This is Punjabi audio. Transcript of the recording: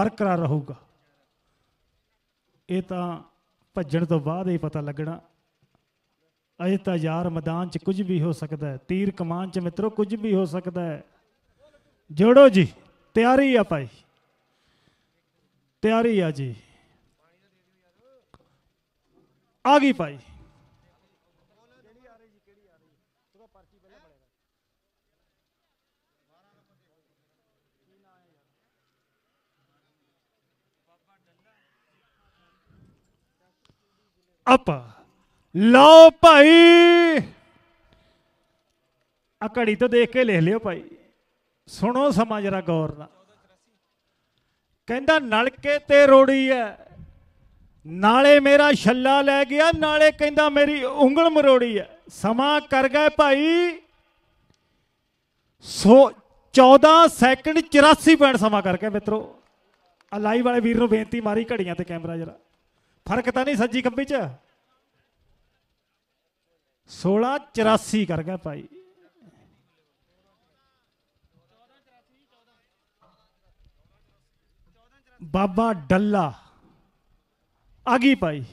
ਬਰਕਰਾਰ ਰਹੂਗਾ। ਇਹ ਤਾਂ ਭੱਜਣ ਤੋਂ ਬਾਅਦ ਹੀ ਪਤਾ ਲੱਗਣਾ। ਅਜੇ ਤਾਂ ਯਾਰ ਮੈਦਾਨ 'ਚ ਕੁਝ ਵੀ ਹੋ ਸਕਦਾ ਹੈ, ਤੀਰ ਕਮਾਨ 'ਚ ਮਿੱਤਰੋ ਕੁਝ ਵੀ ਹੋ ਸਕਦਾ ਹੈ। ਜੋੜੋ ਜੀ, ਤਿਆਰੀ ਆ ਭਾਈ। ਤਿਆਰੀ ਆ ਜੀ। ਆ ਗਈ ਭਾਈ। ਆਪਾ ਲਓ ਭਾਈ। ਆ ਘੜੀ ਤੋਂ ਦੇਖ ਕੇ ਲਿਖ ਲਿਓ ਭਾਈ। ਸੁਣੋ ਸਮਾਂ ਜਰਾ ਗੌਰ ਨਾਲ। ਕਹਿੰਦਾ, ਨਲਕੇ ਤੇ ਰੋੜੀ ਐ। ਨਾਲੇ ਮੇਰਾ ਛੱਲਾ ਲੈ ਗਿਆ, ਨਾਲੇ ਕਹਿੰਦਾ ਮੇਰੀ ਉਂਗਲ ਮਰੋੜੀ ਐ। ਸਮਾਂ ਕਰ ਗਏ ਭਾਈ। ਸੋ 14 ਸੈਕਿੰਡ 84 ਪੁਆਇੰਟ ਸਮਾਂ ਕਰ ਗਏ ਮਿੱਤਰੋ। ਆ ਲਾਈਵ ਵਾਲੇ ਵੀਰ ਨੂੰ ਬੇਨਤੀ ਮਾਰੀ ਘੜੀਆਂ ਤੇ ਕੈਮਰਾ ਜਰਾ। ਫ਼ਰਕ ਤਾਂ ਨਹੀਂ ਸੱਜੀ ਖੱਬੀ ਚ। 16 84 ਕਰ ਗਿਆ ਭਾਈ। ਬਾਬਾ ਡੱਲਾ। ਆ ਗਈ ਭਾਈ।